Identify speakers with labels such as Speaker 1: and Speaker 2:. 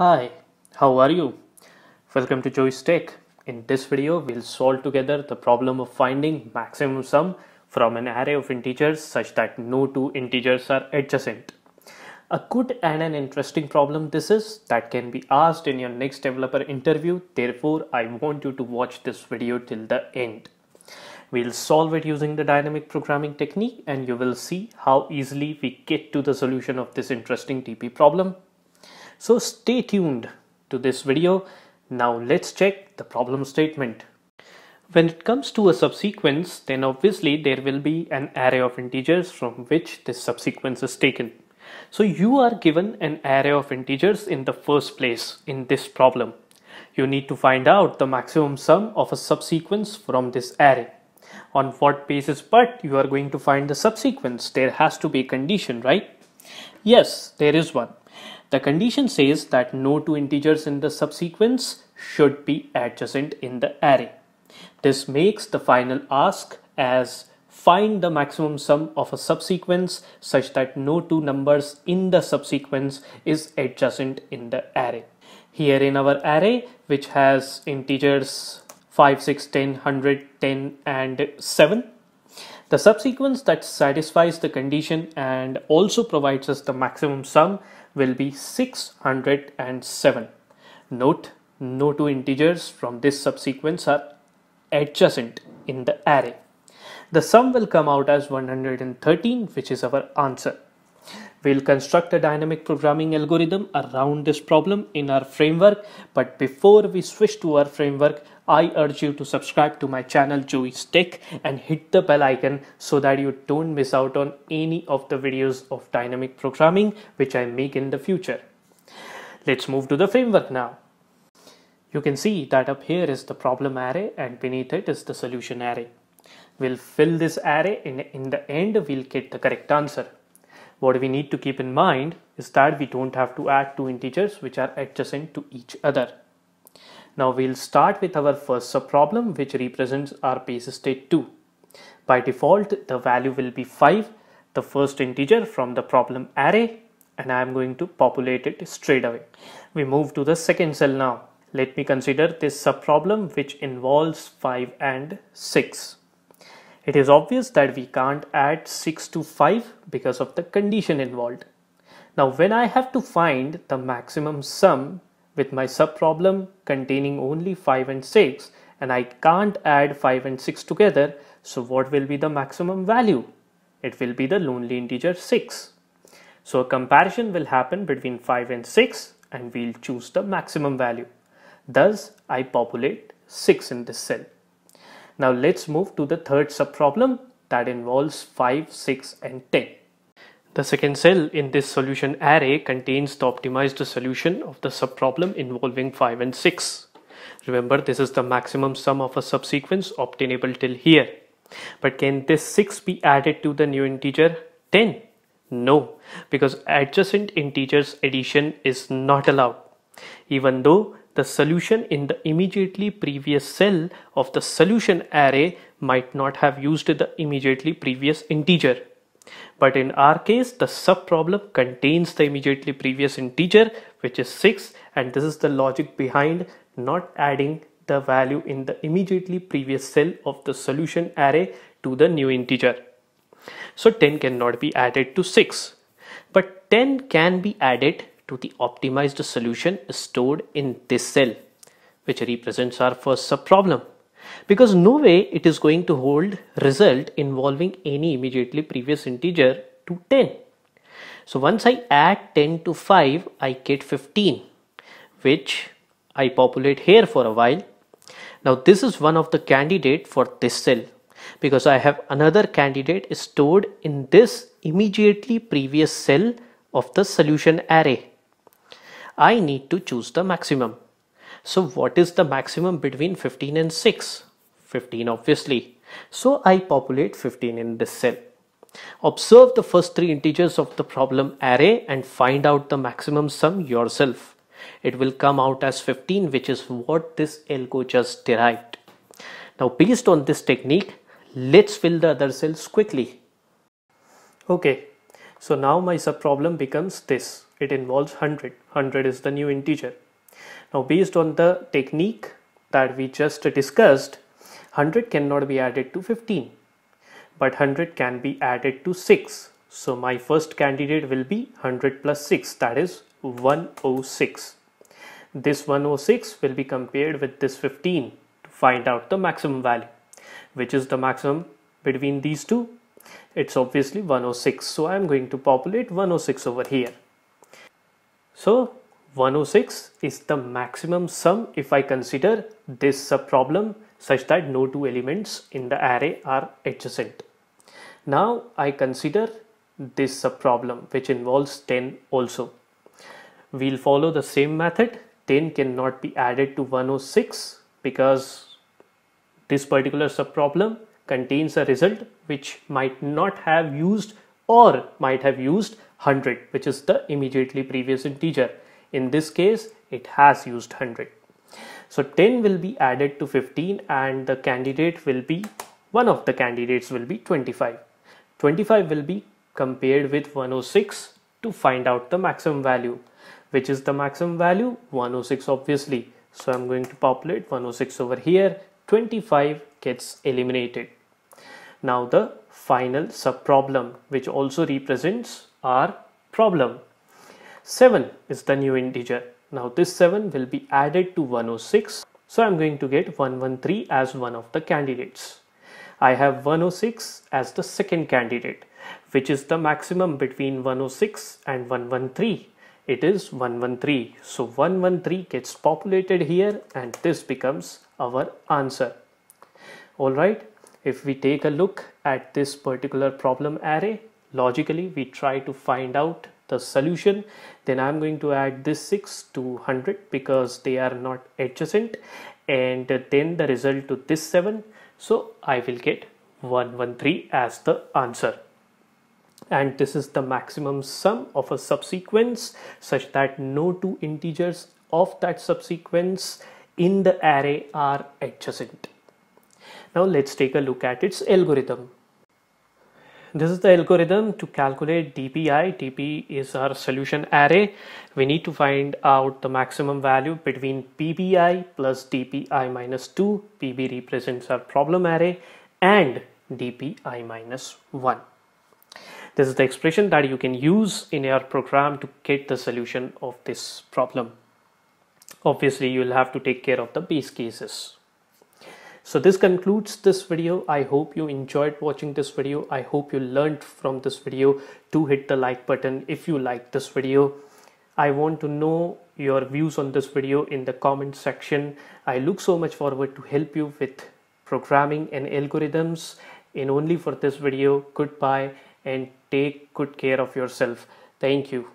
Speaker 1: Hi, how are you? Welcome to Joey's Tech. In this video, we'll solve together the problem of finding maximum sum from an array of integers such that no two integers are adjacent. A good and an interesting problem this is that can be asked in your next developer interview. Therefore, I want you to watch this video till the end. We'll solve it using the dynamic programming technique and you will see how easily we get to the solution of this interesting DP problem. So stay tuned to this video. Now let's check the problem statement. When it comes to a subsequence, then obviously there will be an array of integers from which this subsequence is taken. So you are given an array of integers in the first place in this problem. You need to find out the maximum sum of a subsequence from this array on what basis but you are going to find the subsequence there has to be a condition right yes there is one the condition says that no two integers in the subsequence should be adjacent in the array this makes the final ask as find the maximum sum of a subsequence such that no two numbers in the subsequence is adjacent in the array here in our array which has integers 5, 6, 10, 100, 10 and 7. The subsequence that satisfies the condition and also provides us the maximum sum will be 607. Note, no two integers from this subsequence are adjacent in the array. The sum will come out as 113 which is our answer. We'll construct a dynamic programming algorithm around this problem in our framework. But before we switch to our framework, I urge you to subscribe to my channel Joey's Tech and hit the bell icon so that you don't miss out on any of the videos of dynamic programming which I make in the future. Let's move to the framework now. You can see that up here is the problem array and beneath it is the solution array. We'll fill this array and in the end we'll get the correct answer. What we need to keep in mind is that we don't have to add two integers which are adjacent to each other. Now we'll start with our first subproblem which represents our base state 2. By default the value will be 5 the first integer from the problem array and I am going to populate it straight away. We move to the second cell now. Let me consider this subproblem which involves 5 and 6. It is obvious that we can't add 6 to 5 because of the condition involved. Now when I have to find the maximum sum with my subproblem containing only 5 and 6 and I can't add 5 and 6 together so what will be the maximum value? It will be the lonely integer 6. So a comparison will happen between 5 and 6 and we'll choose the maximum value. Thus I populate 6 in this cell. Now let's move to the third subproblem that involves 5, 6 and 10. The second cell in this solution array contains the optimized solution of the subproblem involving 5 and 6. Remember this is the maximum sum of a subsequence obtainable till here. But can this 6 be added to the new integer 10? No, because adjacent integers addition is not allowed. Even though the solution in the immediately previous cell of the solution array might not have used the immediately previous integer. But in our case, the subproblem contains the immediately previous integer, which is 6, and this is the logic behind not adding the value in the immediately previous cell of the solution array to the new integer. So 10 cannot be added to 6, but 10 can be added to the optimized solution stored in this cell which represents our first subproblem because no way it is going to hold result involving any immediately previous integer to 10. So once I add 10 to 5 I get 15 which I populate here for a while. Now this is one of the candidate for this cell because I have another candidate stored in this immediately previous cell of the solution array. I need to choose the maximum. So what is the maximum between 15 and 6? 15 obviously. So I populate 15 in this cell. Observe the first three integers of the problem array and find out the maximum sum yourself. It will come out as 15 which is what this algo just derived. Now based on this technique, let's fill the other cells quickly. Okay, so now my subproblem becomes this. It involves 100 100 is the new integer. Now based on the technique that we just discussed 100 cannot be added to 15 but 100 can be added to 6 so my first candidate will be 100 plus 6 that is 106 this 106 will be compared with this 15 to find out the maximum value which is the maximum between these two it's obviously 106 so I'm going to populate 106 over here so 106 is the maximum sum if I consider this subproblem such that no two elements in the array are adjacent. Now I consider this subproblem which involves 10 also. We'll follow the same method 10 cannot be added to 106 because this particular subproblem contains a result which might not have used or might have used 100 which is the immediately previous integer. In this case it has used 100. So 10 will be added to 15 and the candidate will be one of the candidates will be 25. 25 will be compared with 106 to find out the maximum value which is the maximum value 106 obviously so I'm going to populate 106 over here 25 gets eliminated now the final subproblem which also represents our problem. 7 is the new integer. Now this 7 will be added to 106. So I'm going to get 113 as one of the candidates. I have 106 as the second candidate which is the maximum between 106 and 113 it is 113 so 113 gets populated here and this becomes our answer all right if we take a look at this particular problem array logically we try to find out the solution. Then I'm going to add this 6 to 100 because they are not adjacent. And then the result to this 7 so I will get 113 as the answer. And this is the maximum sum of a subsequence such that no two integers of that subsequence in the array are adjacent now let's take a look at its algorithm. This is the algorithm to calculate DPI. DP is our solution array. We need to find out the maximum value between PBI plus DPI minus 2. PB represents our problem array and DPI minus 1. This is the expression that you can use in your program to get the solution of this problem. Obviously, you will have to take care of the base cases. So this concludes this video. I hope you enjoyed watching this video. I hope you learned from this video to hit the like button if you like this video. I want to know your views on this video in the comment section. I look so much forward to help you with programming and algorithms and only for this video. Goodbye and take good care of yourself. Thank you.